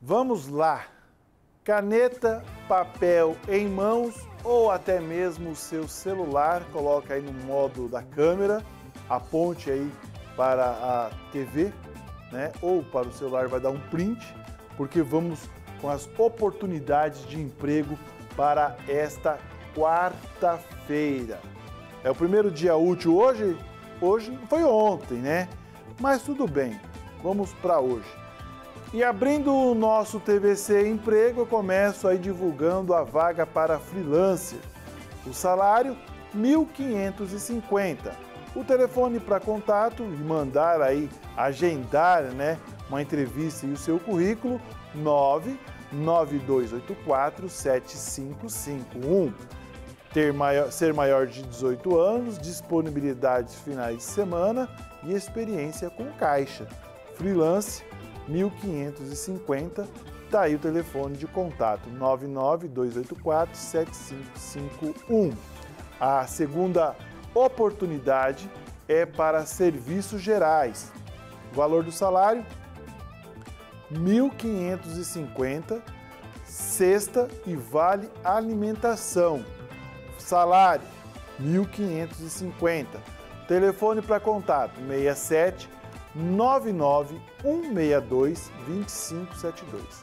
Vamos lá! Caneta, papel em mãos ou até mesmo o seu celular, coloca aí no modo da câmera, aponte aí para a TV, né? Ou para o celular vai dar um print, porque vamos com as oportunidades de emprego para esta quarta-feira. É o primeiro dia útil hoje? Hoje foi ontem, né? Mas tudo bem, vamos para hoje. E abrindo o nosso TVC Emprego, eu começo aí divulgando a vaga para freelancer. O salário, R$ 1.550. O telefone para contato e mandar aí, agendar né, uma entrevista e o seu currículo, 99284 7551. Ter maior, ser maior de 18 anos, disponibilidade finais de semana e experiência com caixa. Freelance 1550. Tá aí o telefone de contato 99284 7551. A segunda oportunidade é para serviços gerais. O valor do salário 1550, sexta e vale alimentação. Salário 1550. Telefone para contato 67 99 162 2572.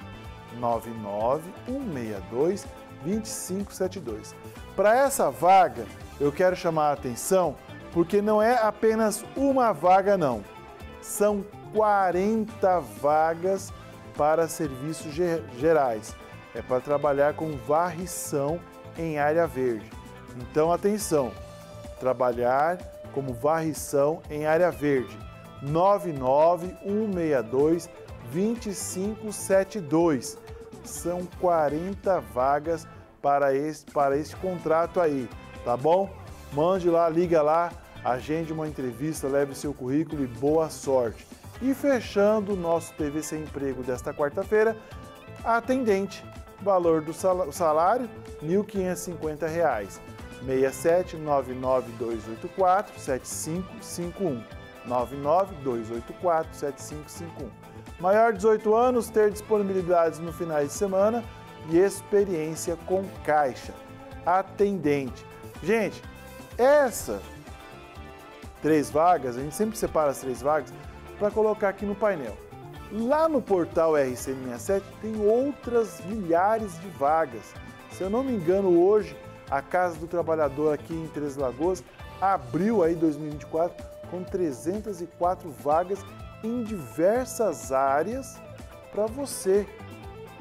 99 162 2572. Para essa vaga, eu quero chamar a atenção porque não é apenas uma vaga, não. São 40 vagas para serviços gerais. É para trabalhar com varrição em área verde. Então, atenção: trabalhar como varrição em área verde 99162 2572. São 40 vagas para esse, para esse contrato aí, tá bom? Mande lá, liga lá, agende uma entrevista, leve seu currículo e boa sorte. E fechando o nosso TV Sem Emprego desta quarta-feira, atendente, valor do salário R$ 1.550. 67 99284 7551. 992847551. Maior de 18 anos, ter disponibilidades no finais de semana e experiência com caixa. Atendente. Gente, essa três vagas, a gente sempre separa as três vagas para colocar aqui no painel. Lá no portal RC67 tem outras milhares de vagas. Se eu não me engano, hoje a Casa do Trabalhador aqui em Três Lagoas abriu aí 2024 com 304 vagas em diversas áreas para você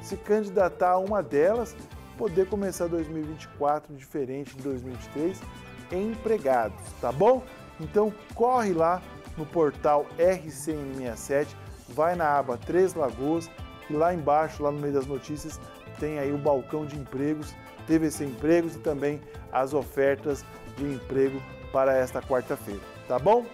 se candidatar a uma delas, poder começar 2024 diferente de 2023 empregados, tá bom? Então corre lá no portal RCN67, vai na aba Três Lagoas e lá embaixo, lá no meio das notícias, tem aí o balcão de empregos, TVC Empregos e também as ofertas de emprego para esta quarta-feira, tá bom?